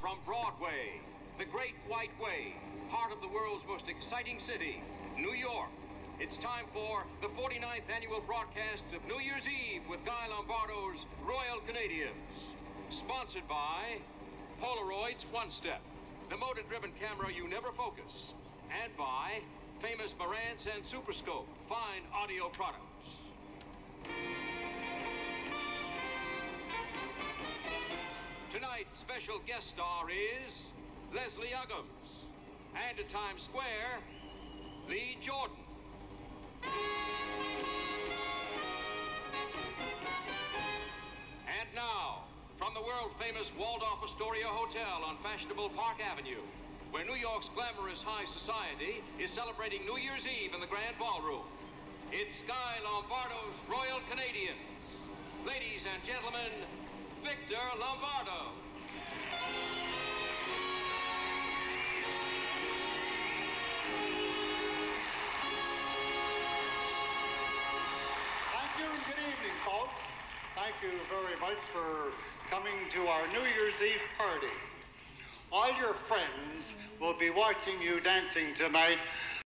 from Broadway, the Great White Way, heart of the world's most exciting city, New York. It's time for the 49th annual broadcast of New Year's Eve with Guy Lombardo's Royal Canadians. Sponsored by Polaroid's One Step, the motor-driven camera you never focus. And by famous Marantz and Superscope, fine audio products. Tonight's special guest star is Leslie Uggams. And at Times Square, Lee Jordan. And now, from the world-famous Waldorf Astoria Hotel on fashionable Park Avenue, where New York's glamorous high society is celebrating New Year's Eve in the Grand Ballroom, it's Guy Lombardo's Royal Canadians. Ladies and gentlemen, Victor Lombardo. You very much for coming to our New Year's Eve party. All your friends will be watching you dancing tonight